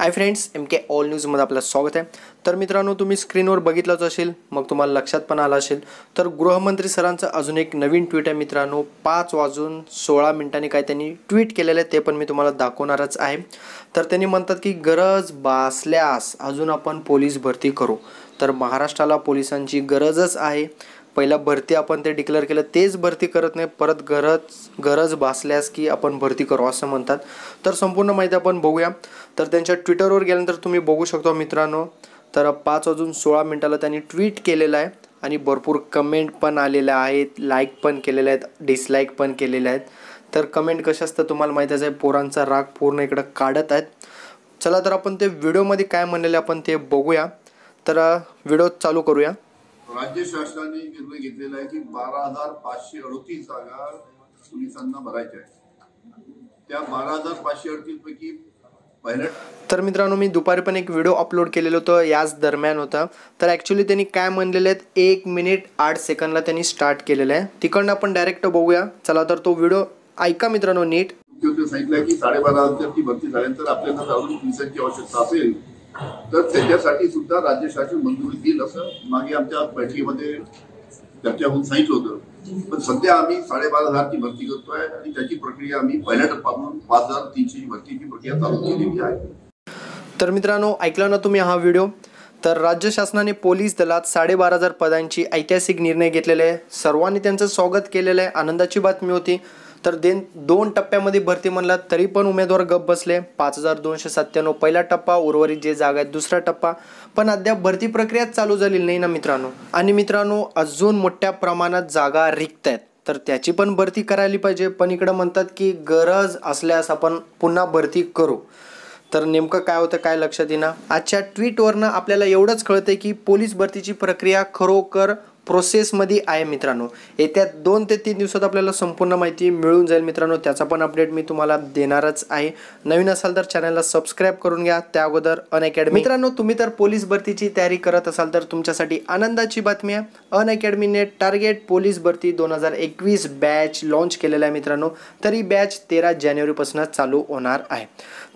Hi friends M K all न्यूजमध्ये आपलं स्वागत आहे. तर मित्रांनो तुम्ही स्क्रीनवर बघितलंच असेल मग तुम्हाला लक्षात पण आलं असेल. तर गृहमंत्री सरांचं अजून एक नवीन ट्विट आहे मित्रांनो. पाच वाजून सोळा मिनिटांनी काय त्यांनी ट्विट केलेलं आहे ते पण मी तुम्हाला दाखवणारच आहे. तर त्यांनी म्हणतात की गरज भासल्यास अजून आपण पोलीस भरती करू. तर महाराष्ट्राला पोलिसांची गरजच आहे. पहिला भरती आपण ते डिक्लेअर केलं तेच भरती करत नाही परत गरज गरज भासल्यास की आपण भरती करू असं म्हणतात. तर संपूर्ण माहिती आपण बघूया. तर त्यांच्या ट्विटरवर गेल्यानंतर तुम्ही बघू शकतो मित्रांनो तर पाच वाजून सोळा मिनटाला त्यांनी ट्विट केलेलं आहे आणि भरपूर कमेंट पण आलेल्या आहेत लाईक पण केलेल्या आहेत डिसलाईक पण केलेल्या आहेत. तर कमेंट कशा असतं तुम्हाला माहीतच आहे पोरांचा राग पूर्ण इकडं काढत आहेत. चला तर आपण ते व्हिडिओमध्ये काय म्हणलेले आपण ते बघूया. तर व्हिडिओ चालू करूया. राज्य शासनाने निर्णय घेतलेला आहे की बारा हजार पाचशे अडतीस जागा पोलिसांना भरायच्या आहेत. त्या बारा हजार पाचशे अडतीस पैकी तर मित्रांनो मी दुपारी पण एक व्हिडिओ अपलोड केलेलं होतं याच दरम्यान होता. तर ॲक्च्युली त्यांनी काय म्हणलेले आहेत एक मिनिट आठ सेकंदला त्यांनी स्टार्ट केलेलं आहे. तिकडनं आपण डायरेक्ट बघूया. चला तर तो व्हिडिओ ऐका मित्रांनो नीट. सांगितलं की साडेबारा हजार ती भरती झाल्यानंतर आपल्याला पोलिसांची आवश्यकता असेल. तर त्याच्यासाठी सुद्धा राज्य शासन मंजुरी देईल असं मागे आमच्या बैठकीमध्ये चर्चा होऊन सांगितलं होतं. पण सध्या आम्ही साडेबारा हजारची भरती करतोय आणि त्याची प्रक्रिया आम्ही पहिल्या टप्पा म्हणून पाच हजार तीनशे भरतीची प्रक्रिया चालू केलेली आहे. तर मित्रांनो ऐकला ना तुम्ही हा व्हिडिओ? तर राज्य शासनाने पोलीस दलात साडेबारा हजार पदांची ऐतिहासिक निर्णय घेतलेले आहे. सर्वांनी त्यांचं स्वागत केलेलं आहे. आनंदाची बातमी होती. तर देन दोन टप्प्यामध्ये भरती म्हणला तरी पण उमेदवार गप बसले. पाच हजार दोनशे सत्त्याण्णव पहिला टप्पा उर्वरित जे जागा आहेत दुसरा टप्पा. पण अद्याप भरती प्रक्रिया चालू झालेली नाही ना मित्रांनो. आणि मित्रांनो अजून मोठ्या प्रमाणात जागा रिक्त आहेत. तर त्याची पण भरती करायला पाहिजे. पण इकडं म्हणतात की गरज असल्यास आपण पुन्हा भरती करू. तर नेमकं काय होतं काय लक्षात येईना. आजच्या ट्विटवरनं आपल्याला एवढंच कळतंय की पोलीस भरतीची प्रक्रिया खरोखर प्रोसेसमध्ये आहे मित्रांनो. येत्या दोन ते तीन दिवसात आपल्याला संपूर्ण माहिती मिळून जाईल मित्रांनो. त्याचा पण अपडेट मी तुम्हाला देणारच आहे. नवीन असाल तर चॅनलला सबस्क्राईब करून घ्या. त्या अगोदर अन अकॅडमी मित्रांनो तुम्ही तर पोलीस भरतीची तयारी करत असाल तर तुमच्यासाठी आनंदाची बातमी आहे. अन अकॅडमीने टार्गेट पोलीस भरती दोन हजार एकवीस बॅच लॉन्च केलेला आहे मित्रांनो. तरी बॅच तेरा जानेवारीपासून चालू होणार आहे.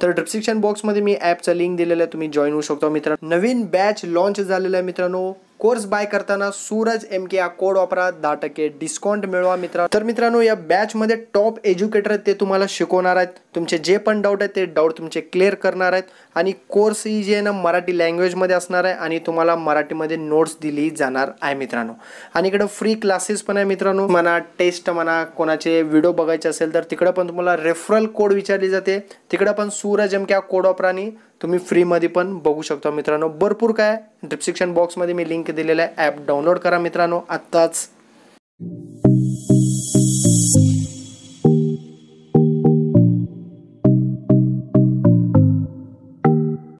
तर डिस्क्रिप्शन बॉक्समध्ये मी ॲपचं लिंक दिलेलं आहे. तुम्ही जॉईन होऊ शकता मित्रांनो. नवीन बॅच लॉन्च झालेला आहे मित्रांनो. कोर्स बाय करताना सूरज एम के हा कोड वापरा दहा टक्के डिस्काउंट मिळवा मित्र. तर मित्रांनो या बॅचमध्ये टॉप एज्युकेटर आहेत ते तुम्हाला शिकवणार आहेत. तुमचे जे पण डाऊट आहेत ते डाऊट तुमचे क्लिअर करणार आहेत. आणि कोर्स ही जे आहे ना मराठी लँग्वेजमध्ये असणार आहे आणि तुम्हाला मराठीमध्ये नोट्स दिली जाणार आहे मित्रांनो. आणि इकडं फ्री क्लासेस पण आहे मित्रांनो. म्हणा टेस्ट म्हणा कोणाचे व्हिडिओ बघायचे असेल तर तिकडं पण तुम्हाला रेफरल कोड विचारली जाते. तिकडं पण सूरज एम के हा कोड वापरानी तुम्ही फ्रीमध्ये पण बघू शकता मित्रांनो. भरपूर काय डिस्क्रिप्शन बॉक्समध्ये मी लिंक लिंक दिलेलं आहे ॲप डाउनलोड करा मित्रांनो. आत्ताच.